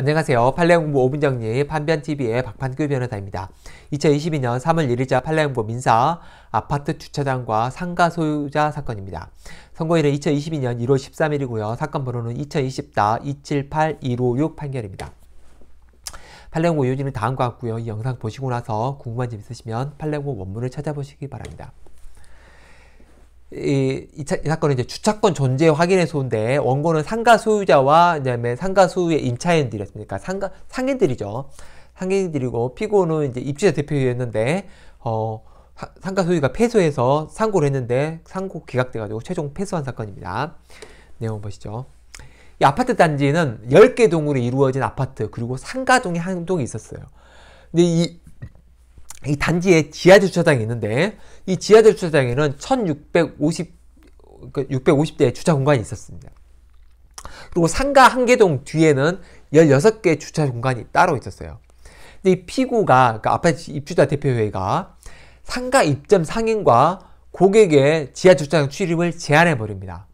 안녕하세요. 판례공부 5분 정리 판변TV의 박판규 변호사입니다. 2022년 3월 1일자 판례공부 민사 아파트 주차장과 상가 소유자 사건입니다. 선고일은 2022년 1월 13일이고요. 사건 번호는 2024-278-156 판결입니다. 판례공부 요지는 다음과 같고요. 이 영상 보시고 나서 궁금한 점 있으시면 판례공부 원문을 찾아보시기 바랍니다. 이, 이, 차, 이, 사건은 이제 주차권 존재 확인의 소인데 원고는 상가 소유자와 그다음에 상가 소유의 임차인들이었습니까? 상가 상인들이죠. 상인들이고 피고는 이제 입주자 대표였는데 어 상가 소유가 패소해서 상고를 했는데 상고 기각돼가지고 최종 패소한 사건입니다. 내용 보시죠. 이 아파트 단지는 10개 동으로 이루어진 아파트 그리고 상가동이 한 동이 있었어요. 근데 이, 이 단지에 지하 주차장이 있는데 이 지하 주차장에는 1650 650대의 주차 공간이 있었습니다. 그리고 상가 한개동 뒤에는 16개 주차 공간이 따로 있었어요. 근데 이 피고가 그러니까 아파트 입주자 대표회의가 상가 입점 상인과 고객의 지하 주차장 출입을 제한해 버립니다.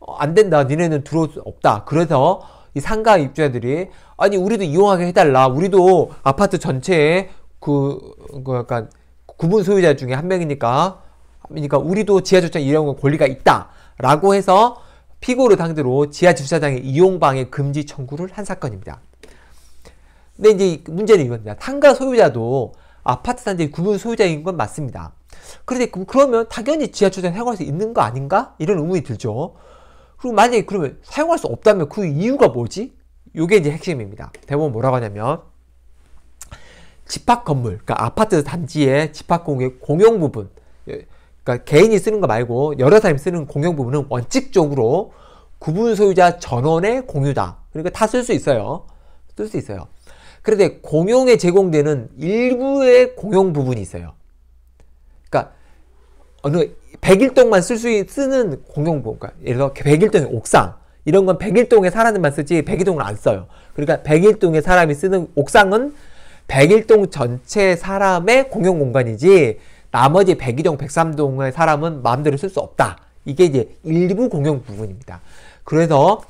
어, 안 된다. 니네는 들어올 수 없다. 그래서 이 상가 입주자들이 아니 우리도 이용하게 해달라. 우리도 아파트 전체에 그, 그 약간 구분 소유자 중에 한 명이니까 그러니까 우리도 지하 주차장 이용 권리가 있다라고 해서 피고를 상대로 지하 주차장의 이용 방해 금지 청구를 한 사건입니다. 근데 이제 문제는 이겁니다. 상가 소유자도 아파트 단지 구분 소유자인 건 맞습니다. 그런데 그러면 당연히 지하 주차장 사용할 수 있는 거 아닌가? 이런 의문이 들죠. 그리고 만약에 그러면 사용할 수 없다면 그 이유가 뭐지? 이게 이제 핵심입니다. 대부분 뭐라고 하냐면 집합 건물, 그러니까 아파트 단지의 집합 공의 공용 부분, 예, 그러니까 개인이 쓰는 거 말고 여러 사람이 쓰는 공용 부분은 원칙적으로 구분 소유자 전원의 공유다. 그러니까 다 쓸 수 있어요. 쓸 수 있어요. 그런데 공용에 제공되는 일부의 공용 부분이 있어요. 그러니까 어느 101동만 쓸 수 쓰는 공용 부분, 그러니까 예를 들어 101동의 옥상 이런 건 101동의 사람들만 쓰지 101동을 안 써요. 그러니까 101동의 사람이 쓰는 옥상은 101동 전체 사람의 공용 공간이지 나머지 102동, 103동의 사람은 마음대로 쓸 수 없다. 이게 이제 일부 공용 부분입니다. 그래서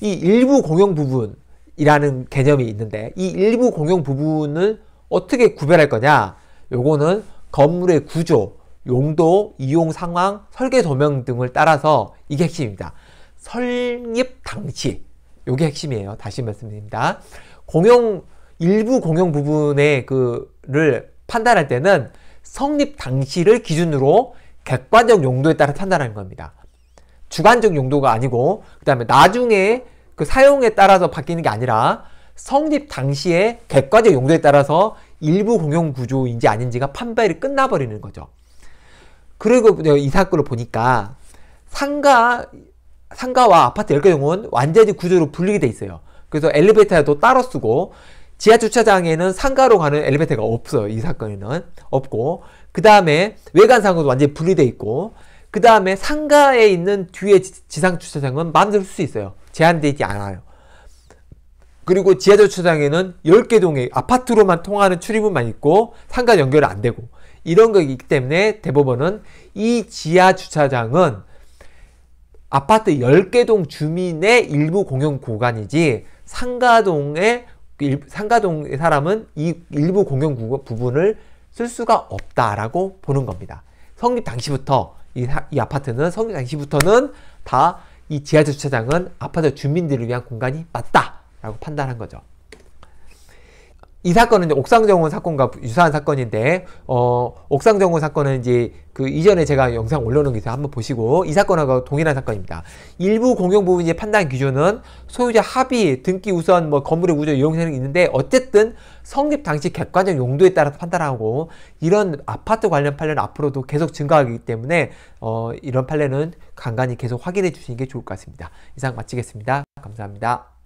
이 일부 공용 부분이라는 개념이 있는데 이 일부 공용 부분을 어떻게 구별할 거냐? 요거는 건물의 구조, 용도, 이용 상황, 설계 도명 등을 따라서 이게 핵심입니다. 설립 당시 요게 핵심이에요. 다시 말씀드립니다. 공용 일부 공용 부분의 그를 판단할 때는 성립 당시를 기준으로 객관적 용도에 따라 판단하는 겁니다. 주관적 용도가 아니고 그 다음에 나중에 그 사용에 따라서 바뀌는 게 아니라 성립 당시의 객관적 용도에 따라서 일부 공용 구조인지 아닌지가 판별이 끝나버리는 거죠. 그리고 이 사건을 보니까 상가 상가와 아파트 10개 동은 완전히 구조로 분리게 돼 있어요. 그래서 엘리베이터도 따로 쓰고 지하 주차장에는 상가로 가는 엘리베이터가 없어요. 이 사건에는 없고 그 다음에 외관상으로 완전히 분리돼 있고 그 다음에 상가에 있는 뒤에 지상 주차장은 쓸수 있어요. 제한되지 않아요. 그리고 지하 주차장에는 10개 동의 아파트로만 통하는 출입문만 있고 상가 연결은 안 되고 이런 거기 때문에 대법원은 이 지하 주차장은 아파트 10개 동 주민의 일부 공용 공간이지 상가동의 상가동의 사람은 이 일부 공용 부분을 쓸 수가 없다라고 보는 겁니다. 성립 당시부터 이, 이 아파트는 성립 당시부터는 다 이 지하 주차장은 아파트 주민들을 위한 공간이 맞다라고 판단한 거죠. 이 사건은 옥상정원 사건과 유사한 사건인데, 어, 옥상정원 사건은 이제 그 이전에 제가 영상 올려놓은 게 있어요. 한번 보시고, 이 사건하고 동일한 사건입니다. 일부 공용 부분의 판단 기준은 소유자 합의, 등기 우선, 뭐 건물의 구조, 이용사는 있는데, 어쨌든 성립 당시 객관적 용도에 따라서 판단하고, 이런 아파트 관련 판례는 앞으로도 계속 증가하기 때문에, 어, 이런 판례는 간간히 계속 확인해 주시는 게 좋을 것 같습니다. 이상 마치겠습니다. 감사합니다.